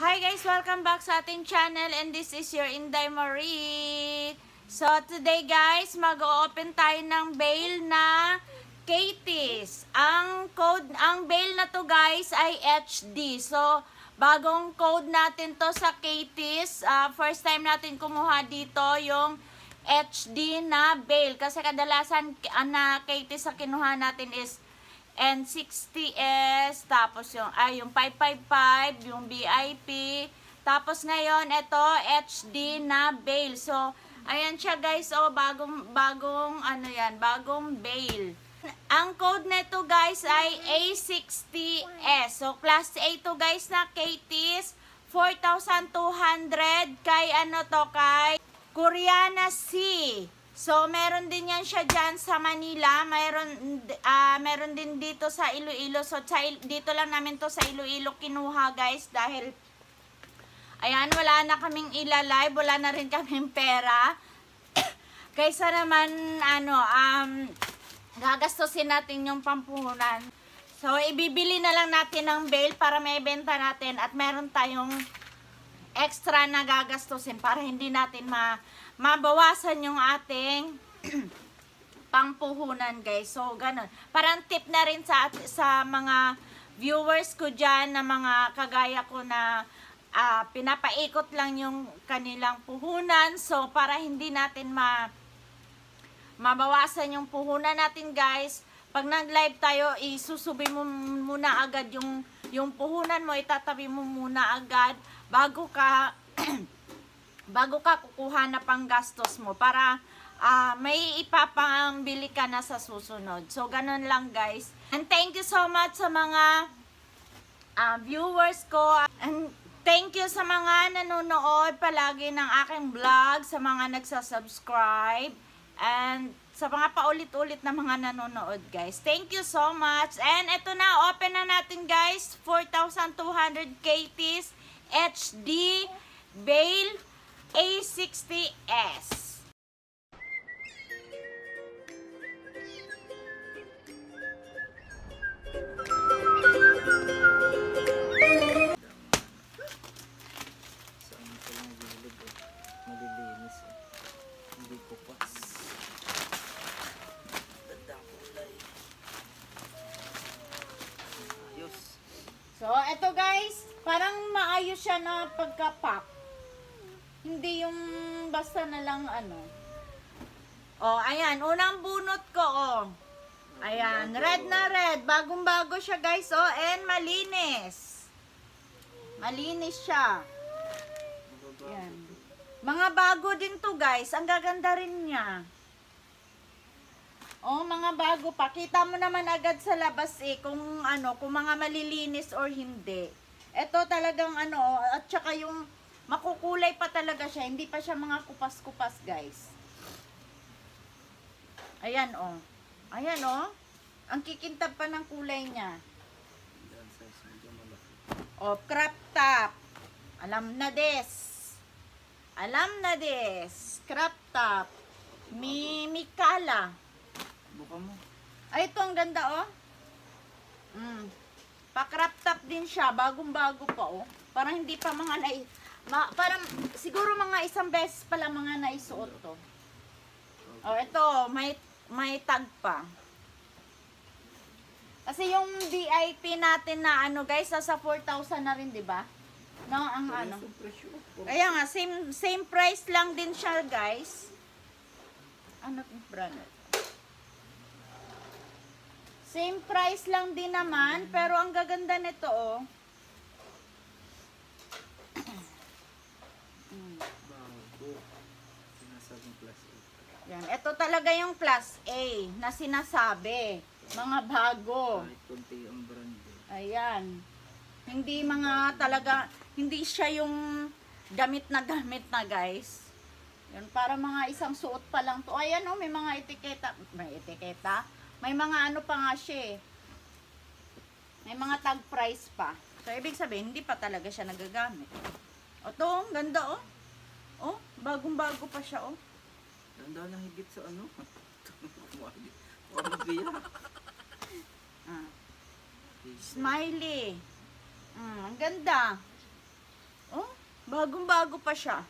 Hi guys! Welcome back sa ating channel and this is your Inday Marie. So today guys, mag-open tayo ng bail na Katie's. Ang code, ang bail na to guys ay HD. So bagong code natin to sa Katie's. Uh, first time natin kumuha dito yung HD na bail. Kasi kadalasan uh, na Katie's sa kinuha natin is N60S, tapos yung, ay, yung 555, yung VIP, tapos ngayon, ito, HD na bail. So, ayan siya guys, oh, bagong, bagong, ano yan, bagong bail. Ang code nito guys ay A60S. So, class A to guys na Katie's, 4,200 kay ano to, kay Koreana C. So, meron din yan siya dyan sa Manila. Meron, uh, meron din dito sa Iloilo. So, dito lang namin to sa Iloilo kinuha, guys. Dahil, ayan, wala na kaming ilalive. Wala na rin kaming pera. Kaysa naman, ano, um, gagastosin natin yung pampuhunan. So, ibibili na lang natin ng bail para may benta natin at meron tayong extra na gagastusin para hindi natin ma mabawasan yung ating pangpuhunan guys. So, ganun. Parang tip na rin sa, sa mga viewers ko dyan na mga kagaya ko na uh, pinapaikot lang yung kanilang puhunan. So, para hindi natin ma mabawasan yung puhunan natin guys, pag nag-live tayo, isusubi mo muna agad yung, yung puhunan mo, itatabi mo muna agad bago ka bago ka kukuha na pang gastos mo para uh, may ipapambili ka na sa susunod. So, ganun lang guys. And thank you so much sa mga uh, viewers ko. And thank you sa mga nanonood palagi ng aking vlog, sa mga nagsasubscribe, and sa mga paulit-ulit na mga nanonood guys. Thank you so much. And ito na, open na natin guys, 4,200 KTs HD Bail a60S. Lang ano. Oh, ayan. Unang bunot ko, oh. Ayan. Red na red. Bagong-bago siya, guys, oh. And malinis. Malinis siya. Ayan. Mga bago din to, guys. Ang gaganda rin niya. Oh, mga bago pa. Kita mo naman agad sa labas eh kung ano, kung mga malilinis or hindi. Ito talagang ano, oh, at saka yung Makukulay pa talaga siya. Hindi pa siya mga kupas-kupas, guys. Ayan, oh. Ayan, oh. Ang kikintab pa ng kulay niya. Oh, crop top. Alam na des. Alam na des. Crop top. Mi Mikala. Buka mo. Ay, ito ang ganda, oh. Mm. Pa-crop top din siya. Bagong-bago pa, oh. Parang hindi pa mga nai Ma, parang siguro mga isang beses pa lang mga naisuot to. Oh, ito, may may tag pa. Kasi yung VIP natin na ano guys, nasa 4,000 na rin, 'di ba? No, ang ano. Kaya nga same same price lang din siya, guys. Ano yung brand? Same price lang din naman, pero ang gaganda nito, oh. Yan. Ito talaga yung class A na sinasabi. Mga bago. Ang. Ayan. Hindi mga talaga, hindi siya yung gamit na gamit na guys. Yan, para mga isang suot pa lang to. Ayan o, oh, may mga etiketa. May etiketa. May mga ano pa nga siya eh. May mga tag price pa. So, ibig sabihin, hindi pa talaga siya nagagamit. O to, ganda oh. Oh, bagong-bago pa siya oh. Tanda na higit sa ano. Pamagaya. ah. Smiley. Mm, ang ganda. Bagong-bago pa siya.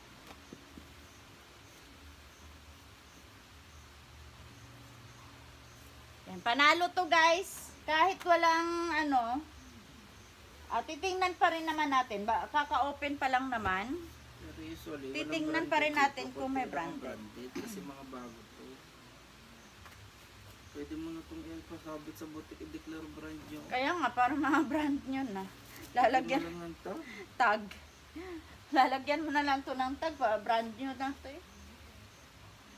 Yan, panalo to guys. Kahit walang ano, at titingnan pa rin naman natin. Kaka-open pa lang naman. Usually, Titingnan pa rin branded natin kung may ang branded. Kasi mga bago to. Pwede mo na itong ipasabit sa butik i-declare brand yung Kaya nga, para mga brand nyo na. Lalagyan Lagyan mo lang ng tag. tag. Lalagyan mo na lang to ng tag. pa, Brand nyo na to eh.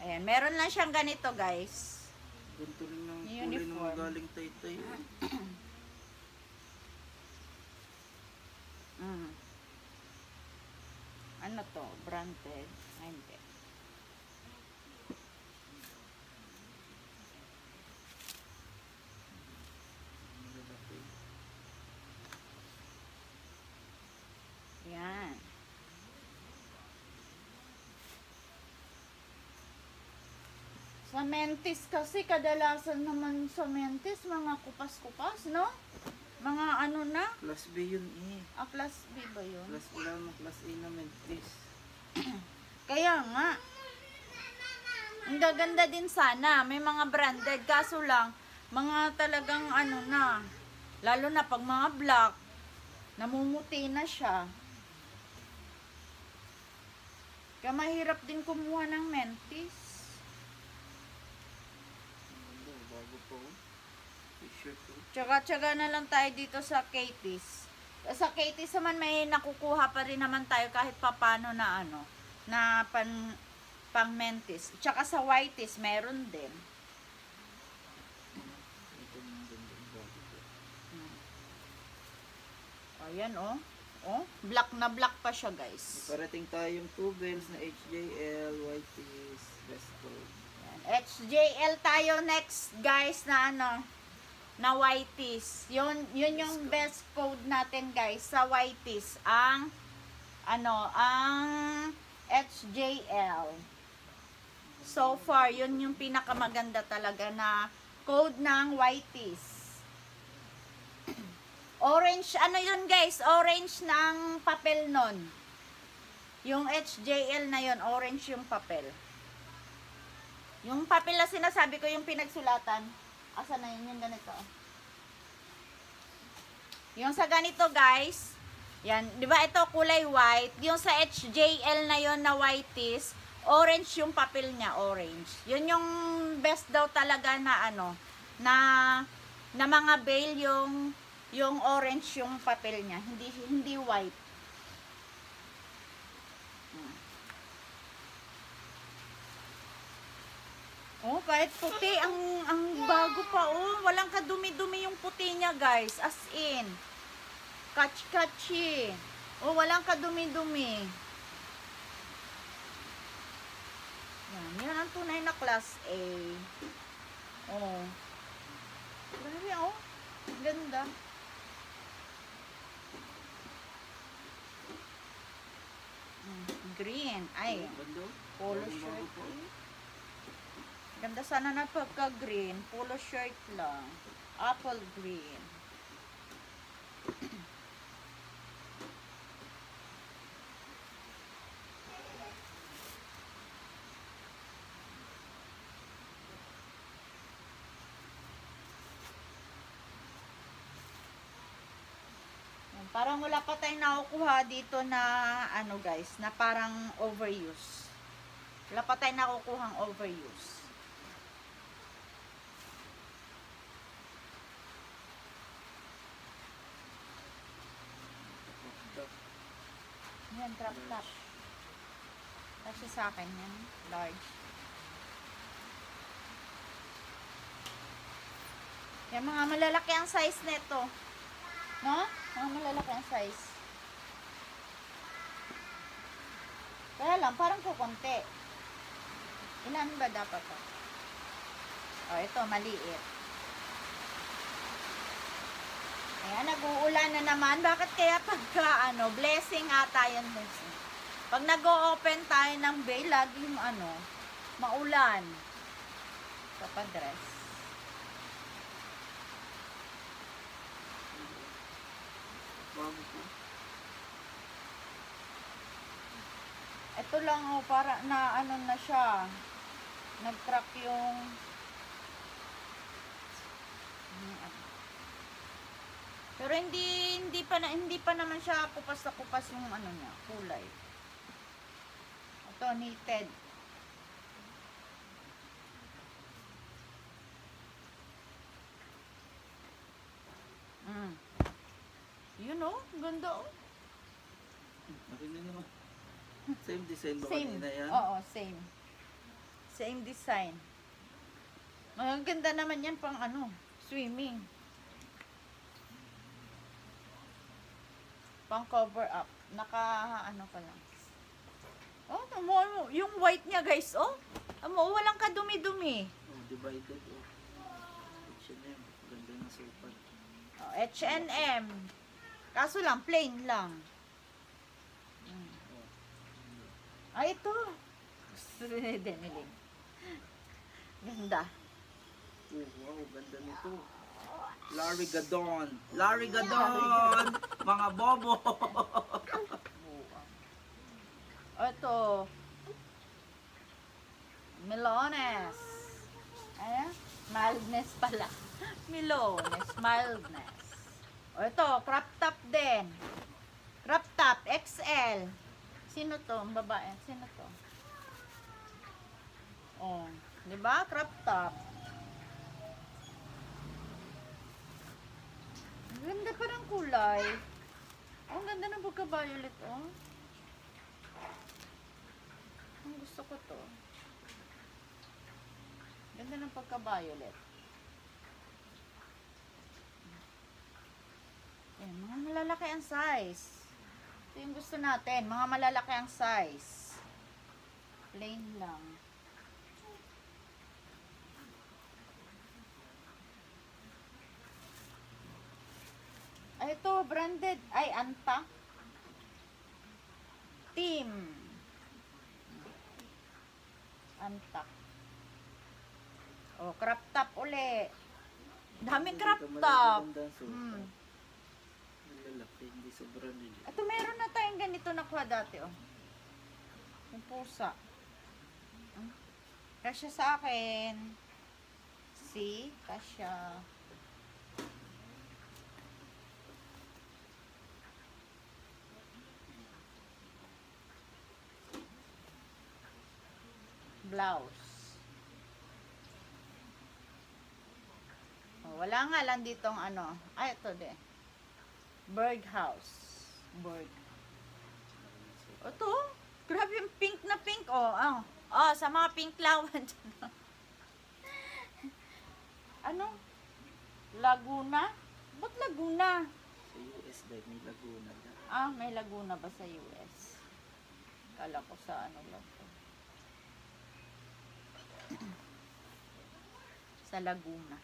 Ayan, meron lang siyang ganito guys. Ganito rin ng kulay ng galing taytay. Mm. Ano to? Branded? Ay, hindi. Yan. Sa mentis kasi, kadalasan naman sa mentis, mga kupas-kupas, no? Mga ano na? Class B yun eh. Ah, class B ba yun? Class wala namang class A na mentis. Kaya nga. Ang gaganda din sana. May mga branded. Kaso lang, mga talagang ano na. Lalo na pag mga black, namumuti na siya. Kaya mahirap din kumuha ng mentis. Ang ganda, bago pa oh. T-shirt oh. Tsaga-tsaga na lang tayo dito sa Katie's. Sa Katie's naman may nakukuha pa rin naman tayo kahit papano na ano, na pan, pang mentis. Tsaka sa whiteys meron din. Ko. Ayan oh. Oh, black na black pa siya guys. Parating tayong two bells na HJL, Whiteys, Best. Ayan. HJL tayo next guys na ano, na whiteys. Yun, yun yung best code natin guys sa whiteys. Ang, ano, ang HJL. So far, yun yung pinakamaganda talaga na code ng whiteys. Orange, ano yun guys? Orange ng papel nun. Yung HJL na yun, orange yung papel. Yung papel na sinasabi ko, yung pinagsulatan. Asa na yun yung ganito? Yung sa ganito guys, yan, di ba ito kulay white. Yung sa HJL na yon na whiteys, orange yung papel niya, orange. Yun yung best daw talaga na ano, na na mga bail yung yung orange yung papel niya, hindi hindi white. Oh, kahit puti, ang, ang bago pa, oh. Walang kadumi-dumi yung puti niya, guys. As in. Catch-catchy. Oh, walang kadumi-dumi. Yan, yan ang tunay na class A. Oh. Grabe, oh. Ganda. Mm, Green. Ay, oh. polo shirt. Ganda sana na pagka-green. Polo shirt lang. Apple green. Parang wala pa tayong nakukuha dito na ano guys, na parang overuse. Wala pa tayong nakukuhang overuse. Ganda. Yan, crop top. Kasi sa akin yan, large. Yan, mga malalaki ang size nito. No? Mga malalaki ang size. Kaya lang, parang kukunti. Ilan ba dapat to? Oh, ito, maliit. Ayan, nag-uulan na naman. Bakit kaya pagka, ano, blessing ata yan, blessing. Pag nag-o-open tayo ng bay, laging, ano, maulan. Sa padress. Bago po. Ito lang oh, para na ano na siya. Nag-crack yung yung ano. Pero hindi hindi pa na hindi pa naman siya kupas na kupas yung ano niya, kulay. Ito knitted. Mm. You know, ganda oh. Makina naman. Same design ba Same. kanina yan? Oo, same. Same design. Ang ganda naman yan pang ano, swimming. Pang cover up. Naka ano pa lang. Oh, mo, yung white niya guys, oh. Amo, walang kadumi-dumi. Oh, divided oh. H&M. Ganda ng supat. Oh, H&M. Kaso lang, plain lang. Mm. Ah, ito. Gusto ni Deniling. Ganda. Oh, wow, ganda nito. Larry Gadon. Larry Gadon! Mga bobo! O, ito. Melones. Ano? Mildness pala. Melones. Mildness. O, ito. Crop top din. Crop top. XL. Sino to? Ang babae. Sino to? Oh. Di ba? Crop top. Ganda pa ng kulay. Oh, ang ganda ng pagka-violet, oh. Ang gusto ko to. Ganda ng pagka-violet. Ayan, mga malalaki ang size. Ito yung gusto natin. Mga malalaki ang size. Plain lang. Ito, branded. Ay, Anta. Team. Anta. Oh, crop top uli. Daming crop top. Hmm. Lalaki, hindi sobrang nila. Ito, meron na tayong ganito nakuha dati, oh. Yung pusa. Hmm? Kasya sa akin. See? Kasya. Blouse. Oh, wala nga lang ditong ano. Ay, ito din. Bird house. Bird. Ito, grabe yung pink na pink. Oh, oh. oh sa mga pink lawan. ano? Laguna? Ba't Laguna? Sa US dahil may Laguna. Ah, may Laguna ba sa US? Kala ko sa ano lang. sa Laguna.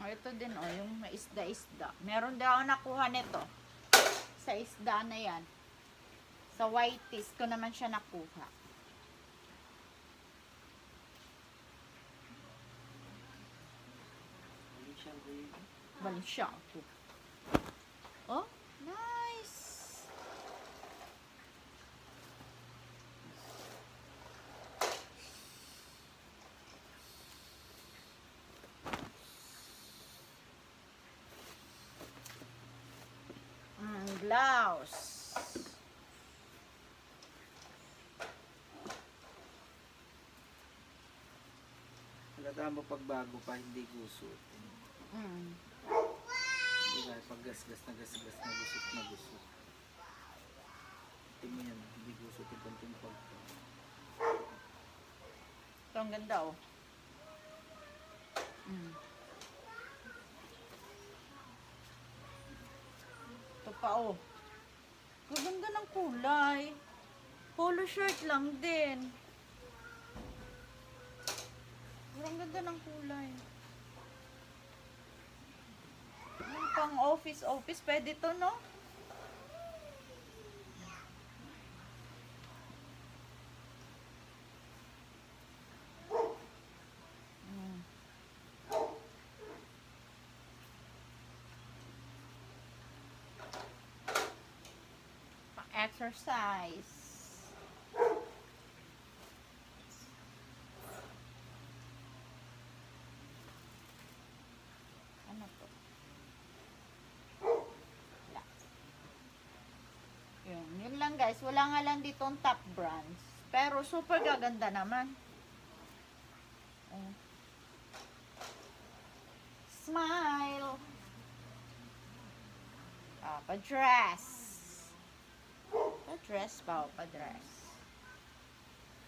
Oh, ito din oh, yung may isda-isda. Meron ako nakuha nito. Sa isda na yan. Sa whiteys ko naman siya nakuha. Ano siya baby? Balenciaga. Oh, nice. Mm, blouse. Halata mo pag bago pa, hindi gusot. Mm. Hindi ba, pag gasgas na gasgas na gusot na gusot. Ito mo yan, hindi gusot yung konting pag Ito ang ganda oh. Mm. Pa oh. Ang ganda ng kulay. Polo shirt lang din. Ang ganda ng kulay. Yung pang office office, pwede to no? Exercise. Ano to? Wala. Yun, yun lang guys. Wala nga lang dito ang top brands. Pero super gaganda naman. Smile. Ah, pa-dress. Pa-dress ba? o Pa-dress.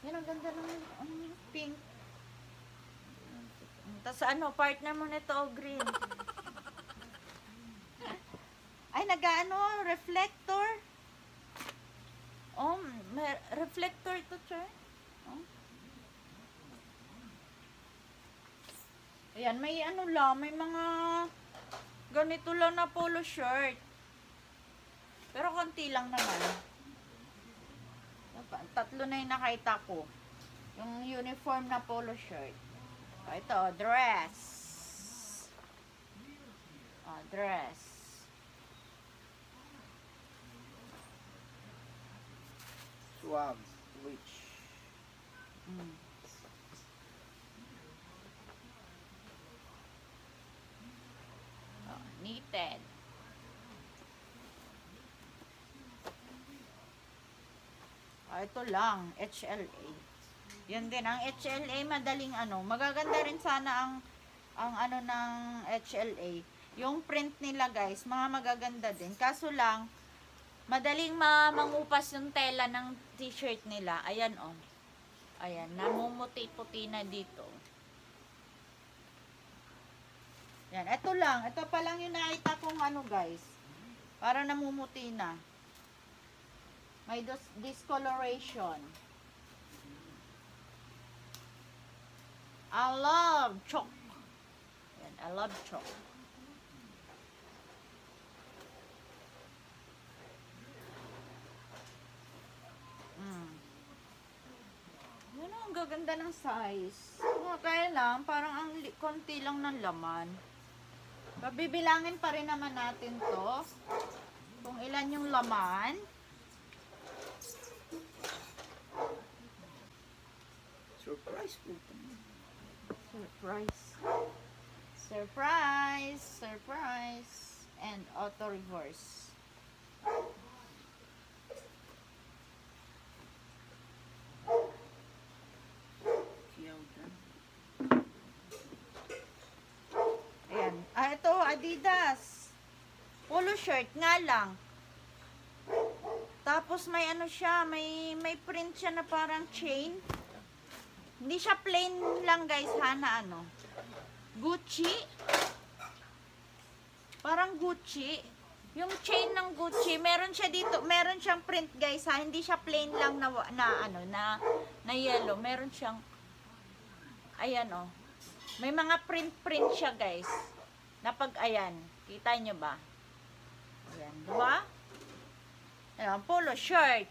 Yan, ang ganda ng ang pink. Tapos ano, partner mo nito, oh, green. Ay, nag-ano, reflector. Oh, may reflector to, Char. Oh. Ayan, may ano lang, may mga ganito lang na polo shirt. Pero konti lang naman. Tatlo na yung nakita ko. Yung uniform na polo shirt. Oh, ito, dress. Oh, dress. Swag. Which? Mm. Oh, knitted. Ah, ito lang, HLA. Yan din, ang HLA madaling ano, magaganda rin sana ang ang ano ng HLA. Yung print nila guys, mga magaganda din. Kaso lang, madaling ma mangupas yung tela ng t-shirt nila. Ayan oh. Ayan, namumuti-puti na dito. Yan, ito lang. Ito pa lang yung nakita kong ano guys. Para namumuti na. May dis- discoloration. I love chalk. Yan, I love chalk. Mm. Yun ang gaganda ng size. Kaya lang, parang ang konti lang ng laman. Pabibilangin pa rin naman natin to. Kung ilan yung laman. Surprise po. Surprise. Surprise. Surprise. And auto reverse. Ayan. Ah, ito, Adidas. Polo shirt nga lang. Tapos may ano siya, may may print siya na parang chain. Hindi siya plain lang guys, ha, na ano. Gucci. Parang Gucci. Yung chain ng Gucci, meron siya dito, meron siyang print guys, ha. Hindi siya plain lang na, na ano, na, na yellow. Meron siyang, ayan oh. May mga print-print siya, guys. Na pag, ayan, kita nyo ba? Ayan, di ba? Ayan, polo shirt.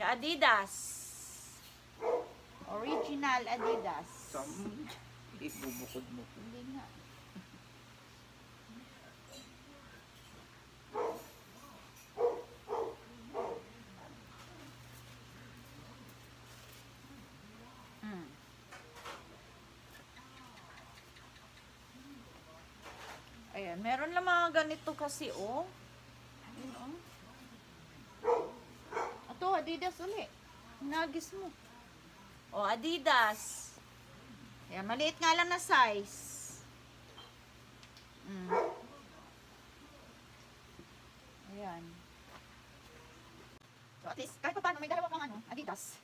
Na Adidas. Original Adidas. Sam. Ibubukod mo. Hindi nga. Mm. Ayan, meron lang mga ganito kasi, oh. Ayun, oh. Ito, Adidas uli. Nagis mo. Oh, Adidas. Ayan, maliit nga lang na size. Mm. Ayan. So, at least, kahit pa paano, may dalawa kang ano, Adidas.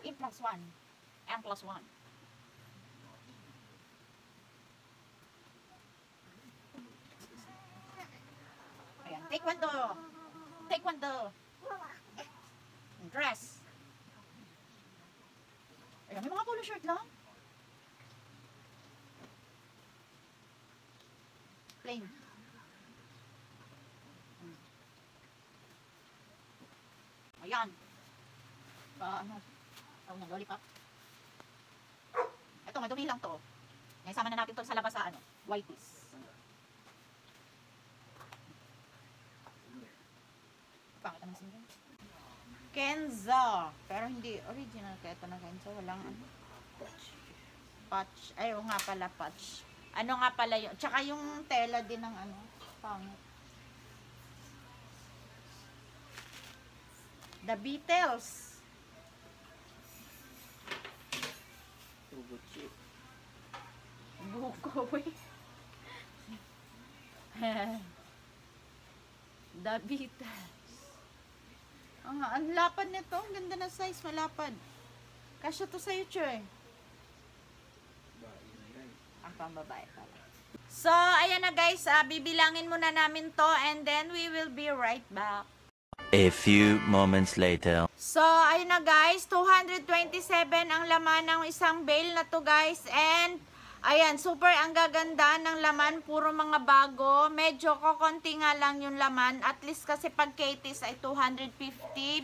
In plus one. M plus one. Ayan, taekwondo. Taekwondo. Dress. Ayan, may mga polo shirt lang. Plain. Ayan. Pa, ano, tawag ng lollipop. Ito, madumi lang to. Ngayon, sama na natin to sa labas sa ano, whiteys. Pangit Ano sila? Kenza. Pero hindi original kaya ito na Kenza. Walang ano. Patch. Ay, nga pala, patch. Ano nga pala yun? Tsaka yung tela din ng ano. Pangit. The Beatles. Tugot chip. Buko, eh. The Beatles. Ang, ang lapad nito. Ang ganda na size. Malapad. Kasya to sa'yo, Choy. Ang pambabae pala. So, ayan na guys. ah, bibilangin muna namin to and then we will be right back. A few moments later. So, ayun na guys, 227 ang laman ng isang bale na to guys. And, ayan, super ang gaganda ng laman, puro mga bago. Medyo kokonti nga lang yung laman. At least kasi pag Katie's ay 250,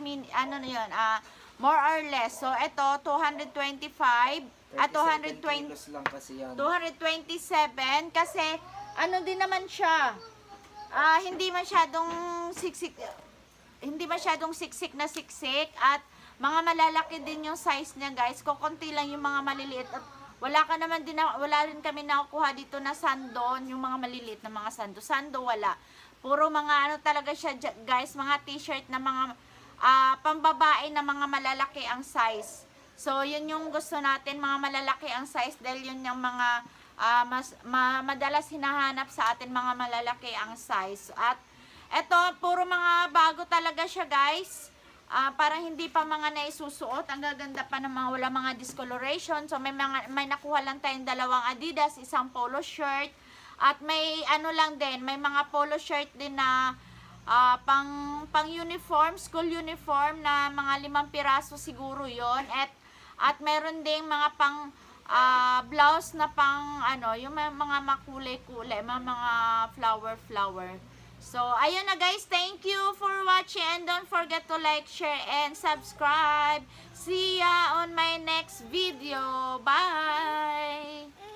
min, ano na yun, ah, more or less. So, ito, 225, at 37 220, kilos lang kasi yan. 227 kasi ano din naman siya. Ah, hindi masyadong siksik hindi masyadong siksik na siksik at mga malalaki din yung size niya, guys. Kokonti lang yung mga maliliit at wala ka naman din na, wala rin kami nakukuha dito na sando, yung mga maliliit na mga sando. Sando wala. Puro mga ano talaga siya, guys, mga t-shirt na mga ah, pambabae na mga malalaki ang size. So, yun yung gusto natin, mga malalaki ang size dahil yun yung mga ah, mas, ma- madalas hinahanap sa atin mga malalaki ang size. At eto, puro mga bago talaga siya guys. Ah, parang hindi pa mga naisusuot. Ang gaganda pa ng mga wala mga discoloration. So may mga may nakuha lang tayong dalawang Adidas, isang polo shirt at may ano lang din, may mga polo shirt din na ah, pang pang uniform, school uniform na mga limang piraso siguro 'yon. At at meron ding mga pang ah, blouse na pang ano, yung mga makulay-kulay, mga mga flower-flower. So, ayun na guys. Thank you for watching and don't forget to like, share, and subscribe. See ya on my next video. Bye!